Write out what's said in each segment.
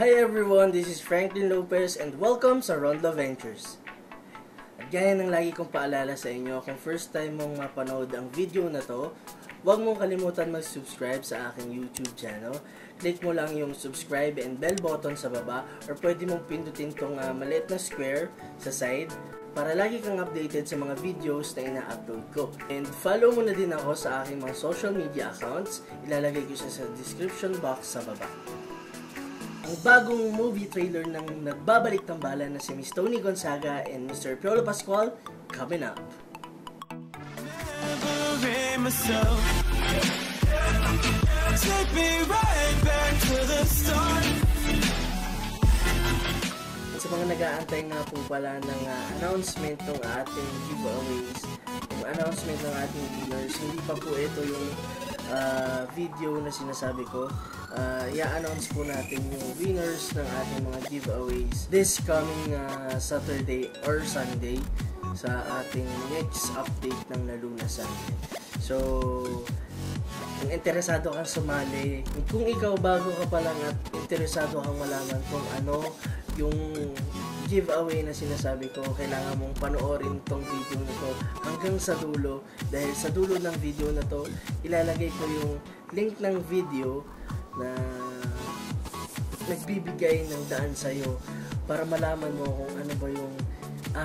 Hi everyone, this is Franklin Lopez and welcome sa Rondo Ventures. At gaya ng lagi kong paalala sa inyo, kung first time mong mapanood ang video na to, huwag mong kalimutan mag-subscribe sa aking YouTube channel. Click mo lang yung subscribe and bell button sa baba or pwede mong pindutin tong uh, maliit na square sa side para lagi kang updated sa mga videos na ina-upload ko. And follow mo na din ako sa aking mga social media accounts. Ilalagay ko siya sa description box sa baba ang bagong movie trailer ng nagbabalik tambalan na si Miss Tony Gonzaga and Mr. Piolo Pascual coming up. Take me. Sa mga nag-aantay nga po pala ng uh, announcement ng ating giveaways, yung announcement ng ating winners, hindi pa po ito yung uh, video na sinasabi ko uh, i-announce po natin yung winners ng ating mga giveaways this coming uh, Saturday or Sunday sa ating next update ng Laluna Sunday. So, kung interesado kang sumali, kung ikaw bago ka pa lang at interesado kang malaman kung ano yung giveaway na sinasabi ko, kailangan mong panoorin tong video na to hanggang sa dulo dahil sa dulo ng video na to, ilalagay ko yung link ng video na nagbibigay ng daan sa'yo para malaman mo kung ano ba yung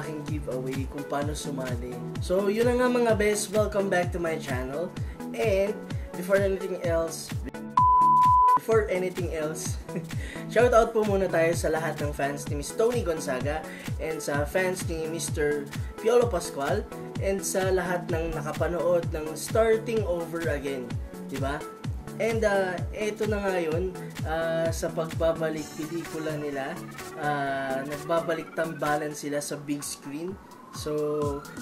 aking giveaway, kung paano sumali. So, yun na nga mga best, welcome back to my channel. And, before anything else, before anything else, shout out po muna tayo sa lahat ng fans ni Miss Tony Gonzaga and sa fans ni Mr. Piolo Pascual and sa lahat ng nakapanood ng Starting Over Again. 'Di ba? And uh, eto na nga yun, uh, sa pagbabalik pelikula nila, uh, nagbabalik tambalan sila sa big screen. So,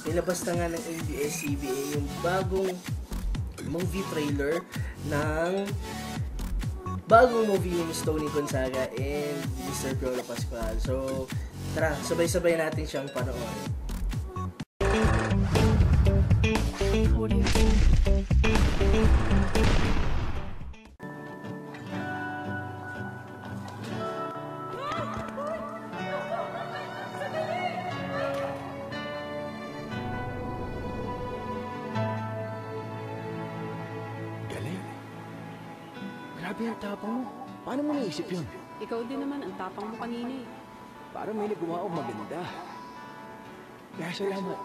nilabas na nga ng ABS-CBN yung bagong movie trailer ng bagong movie ni Tony Gonzaga and Mr. Piolo Pascual. So, tara, sabay-sabay natin siyang panoorin. Grabe ang tapang mo. Paano mo naisip yun? Ikaw din naman, ang tapang mo kanina eh. Para may nagawa o maganda. Kaya salamat.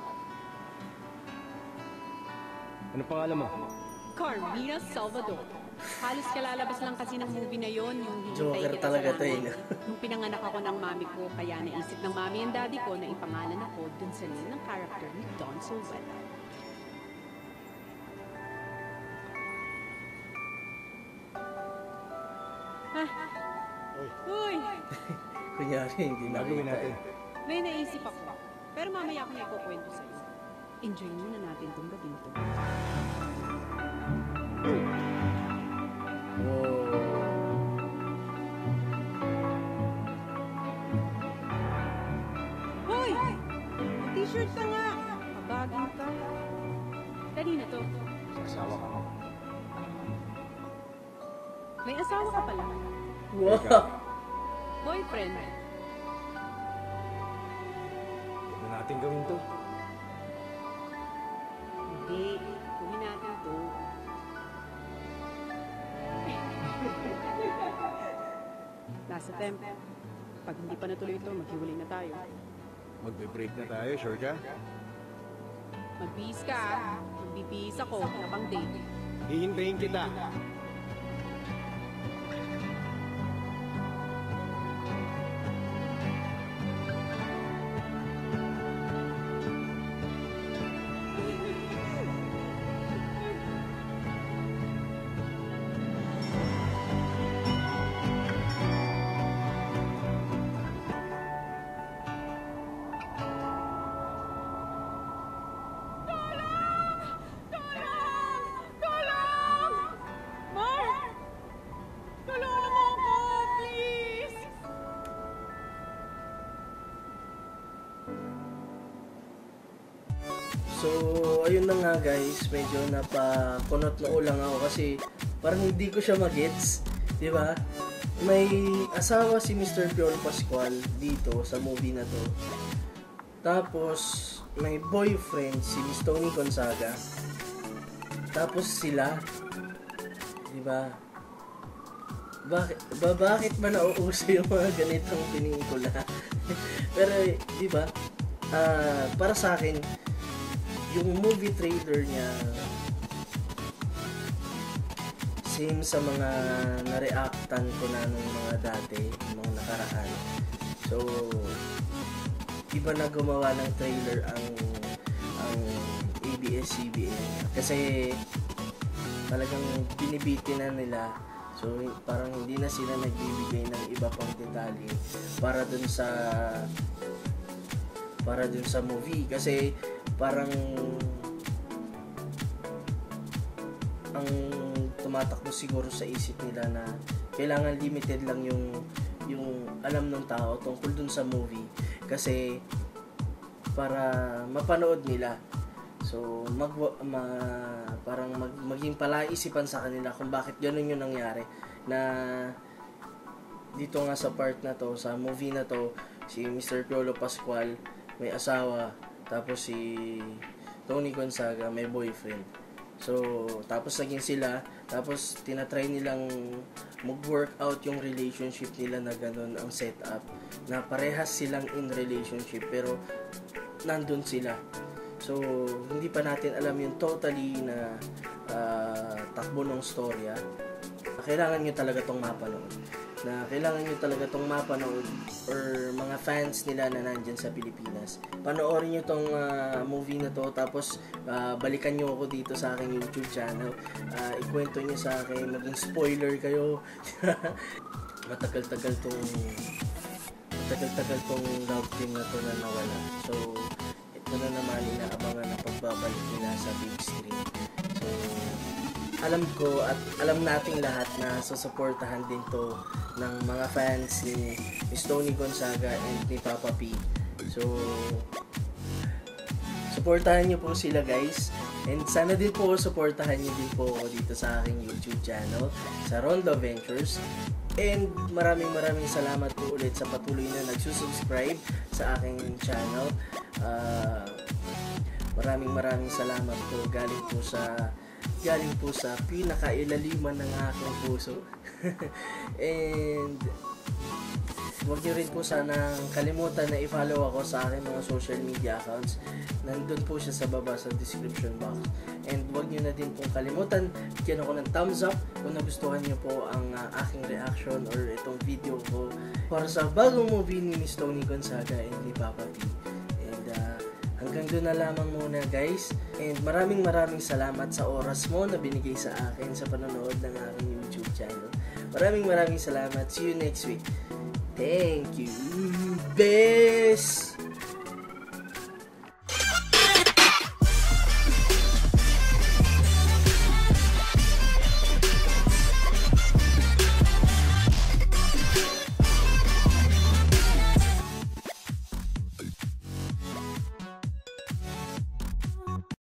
Ano pangalan mo? Carmina Salvador. Halos kalalabas lang kasi ng movie na yon yung hinintay Joker kita talaga sa to eh. langit. Nung pinanganak ako ng mami ko, kaya naisip ng mami and daddy ko na ipangalan ako dun sa name ng character ni Don Silvetta. Uy! Kunyari, hindi na Gagawin natin. May naisip ako. Pero mamaya ako na ikukwento sa'yo. Enjoy muna natin tong gabing to. Hoy! T-shirt ka nga! Kabagin ka. Kanina to. Sa asawa ka. May asawa ka pala. Wow! Boyfriend. Huwag na natin gawin to. Hindi. Gawin natin to. Nasa temp. Pag hindi pa natuloy ito, maghiwalay na tayo. Magbe-break na tayo, sure ka? Magbihis ka. Magbibihis ako, napang date. Hihintayin kita. So, ayun na nga guys, medyo napakunot na ulang ako kasi parang hindi ko siya magets, di ba? may asawa si Mr. Piolo Pascual dito sa movie na to. Tapos, may boyfriend si Miss Tony Gonzaga. Tapos sila, di ba? Bakit ba bakit ba nauuso yung mga ganitong pinikula? Pero di ba? Ah, para sa akin yung movie trailer niya same sa mga na-reactan ko na nung mga dati, nung nakaraan. So, iba na gumawa ng trailer ang ang ABS-CBN kasi talagang binibitin na nila so parang hindi na sila nagbibigay ng iba pang detalye para dun sa para dun sa movie. Kasi parang ang tumatakbo siguro sa isip nila na kailangan limited lang yung yung alam ng tao tungkol dun sa movie. Kasi para mapanood nila. So mag ma, parang mag, maging palaisipan sa kanila kung bakit ganun yung nangyari. Na dito nga sa part na to sa movie na to si Mr. Piolo Pascual may asawa tapos si Tony Gonzaga may boyfriend So, tapos naging sila, tapos tinatry nilang mag-workout yung relationship nila na ganun ang setup. Na parehas silang in relationship, pero nandun sila. So, hindi pa natin alam yung totally na ah, takbo ng storya. Kailangan nyo talaga tong mapanood. Na kailangan nyo talaga tong mapanood or mga fans nila na nandyan sa Pilipinas. Panoorin nyo tong ah, movie na to tapos ah, balikan nyo ako dito sa aking YouTube channel. Ah, ikwento nyo sa akin, maging spoiler kayo. Matagal-tagal tong matagal-tagal tong love team na to na nawala. So, ito na naman inaabangan ang pagbabalik nila sa big screen. So, alam ko at alam nating lahat na susuportahan din to ng mga fans ni Miss Tony Gonzaga and ni Papa P. So, supportahan niyo po sila guys. And sana din po supportahan niyo din po dito sa aking YouTube channel, sa Rondo Ventures. And maraming maraming salamat po ulit sa patuloy na nagsusubscribe sa aking channel. Ah, maraming maraming salamat po galing po sa galing po sa pinakailaliman ng aking puso. And huwag niyo rin po sanang kalimutan na i-follow ako sa aking mga social media accounts. Nandun po siya sa baba sa description box. And huwag niyo na din pong kalimutan, bigyan ako ng thumbs up kung nagustuhan niyo po ang ah, aking reaction or itong video ko para sa bagong movie ni Miss Tony Gonzaga and ni Papa P. Doon na lamang muna guys. And maraming maraming salamat sa oras mo na binigay sa akin sa panonood ng aking YouTube channel. Maraming maraming salamat. See you next week. Thank you. Best